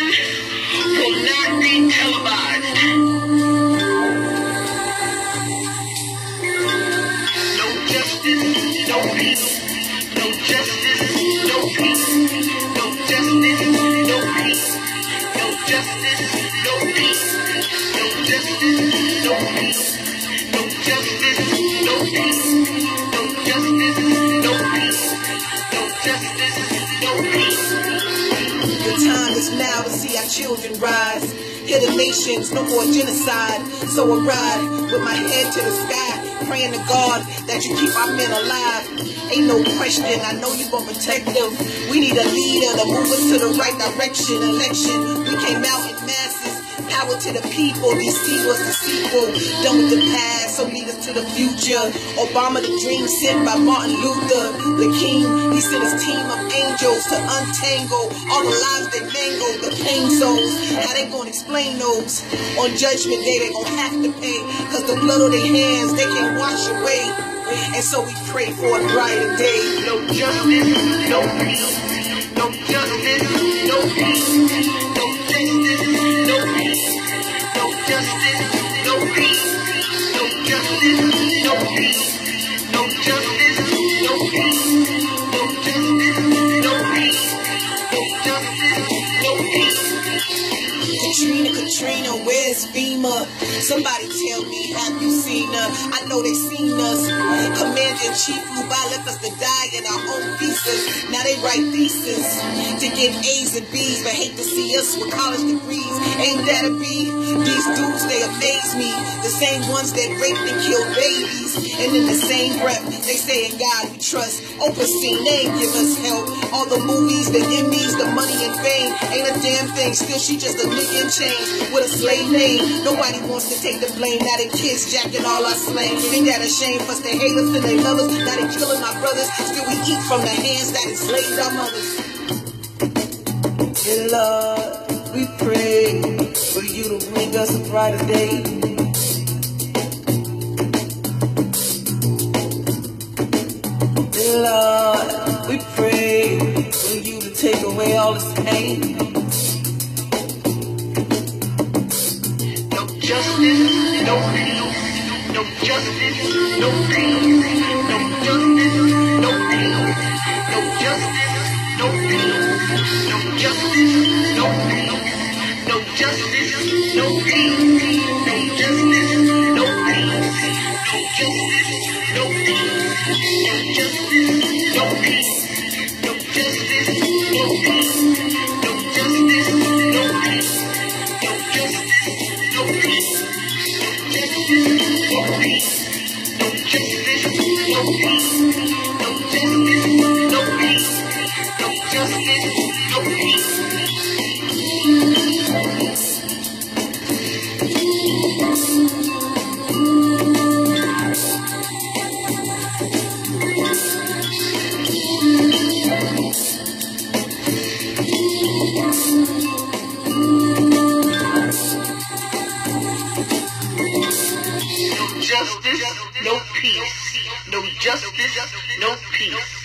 will not be televised. No justice, no peace. No justice, no peace. No justice, no peace. No justice, no peace. No justice, no peace. No justice, no peace. No justice, no peace. No justice, no peace. The time is now to see our children rise. Hear the nations, no more genocide. So I ride with my head to the sky, praying to God that you keep our men alive. Ain't no question, I know you gonna protect them. We need a leader to move us to the right direction. Election, we came out in masses. Power to the people, DC was the sequel. Done with the past, so lead us to the future. Obama, the dream sent by Martin Luther. The king, he sent his team of angels to untangle all the lives they mangled, the pain souls. How they gonna explain those? On judgment day, they gonna have to pay. Cause the blood on their hands, they can't wash away. And so we pray for a brighter day. No justice, no peace. Katrina, where's FEMA? Somebody tell me, have you seen her? I know they seen us. Commander Chief by, left us to die in our own visas. Now they write thesis to get A's and B's, but hate to see us with college degrees. Ain't that a B? They amaze me. The same ones that raped and killed babies. And in the same breath, they say in God we trust. Open scene, they ain't give us help. All the movies, the Emmys, the money and fame. Ain't a damn thing. Still, she just a nigga in chains with a slave name. Nobody wants to take the blame. Now they kids jacking all our slaves. Ain't that a shame? They hate us and they love us. Now they killing our brothers. Still, we eat from the hands that enslaved our mothers. Dear Lord, we pray for you to bring us a brighter day. Lord, we pray for you to take away all this pain. No justice, no peace. No justice, no peace. No peace. No justice, no peace. No justice, no peace. No justice, no peace. No justice. Justice, no peace. No justice, no peace.